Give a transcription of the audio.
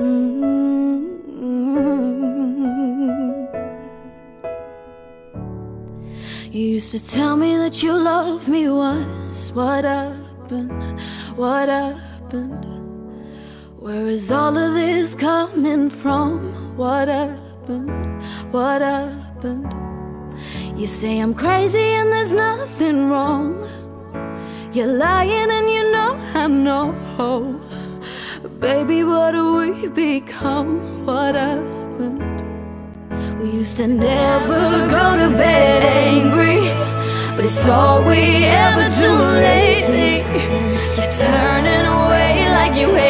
Mm-hmm. You used to tell me that you loved me once. What happened? What happened? Where is all of this coming from? What happened? What happened? You say I'm crazy and there's nothing wrong. You're lying and you know I know. Baby, what we become? What happened? We used to never go to bed angry, but it's all we ever do lately. You're turning away like you hate.